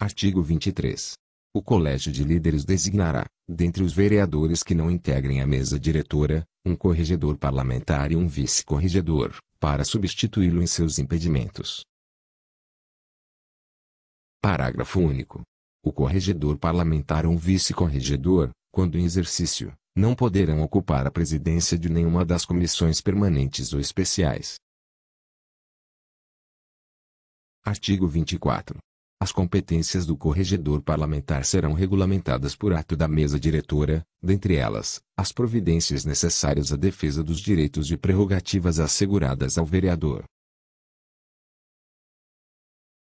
Artigo 23. O Colégio de Líderes designará, dentre os vereadores que não integrem a mesa diretora, um corregedor parlamentar e um vice-corregedor, para substituí-lo em seus impedimentos. Parágrafo único. O corregedor parlamentar ou um vice-corregedor, quando em exercício, não poderão ocupar a presidência de nenhuma das comissões permanentes ou especiais. Artigo 24. As competências do corregedor parlamentar serão regulamentadas por ato da mesa diretora, dentre elas, as providências necessárias à defesa dos direitos e prerrogativas asseguradas ao vereador.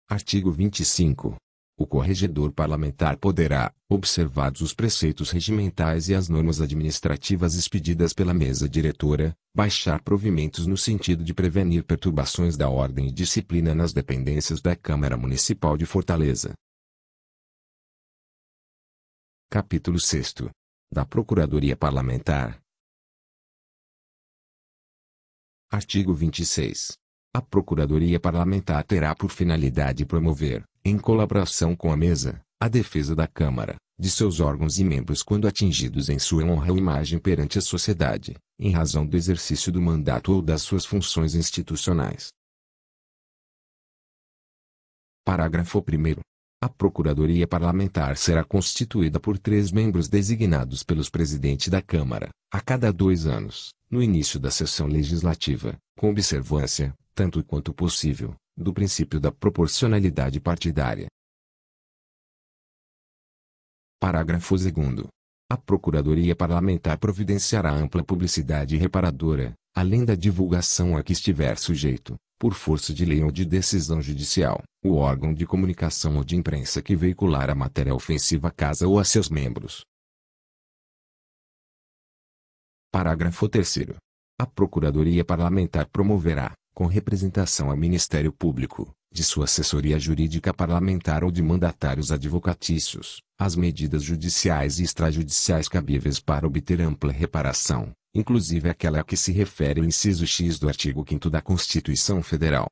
Artigo 25. O corregedor parlamentar poderá, observados os preceitos regimentais e as normas administrativas expedidas pela mesa diretora, baixar provimentos no sentido de prevenir perturbações da ordem e disciplina nas dependências da Câmara Municipal de Fortaleza. Capítulo 6 da Procuradoria Parlamentar. Artigo 26. A Procuradoria Parlamentar terá por finalidade promover, em colaboração com a mesa, a defesa da Câmara, de seus órgãos e membros quando atingidos em sua honra ou imagem perante a sociedade, em razão do exercício do mandato ou das suas funções institucionais. Parágrafo 1 a Procuradoria Parlamentar será constituída por três membros designados pelos presidente da Câmara, a cada dois anos, no início da sessão legislativa, com observância, tanto quanto possível, do princípio da proporcionalidade partidária. Parágrafo 2 A Procuradoria Parlamentar providenciará ampla publicidade reparadora, além da divulgação a que estiver sujeito, por força de lei ou de decisão judicial, o órgão de comunicação ou de imprensa que veicular a matéria ofensiva à casa ou a seus membros. Parágrafo 3 A Procuradoria Parlamentar promoverá, com representação ao Ministério Público, de sua assessoria jurídica parlamentar ou de mandatários advocatícios, as medidas judiciais e extrajudiciais cabíveis para obter ampla reparação, inclusive aquela a que se refere o inciso X do artigo 5 da Constituição Federal.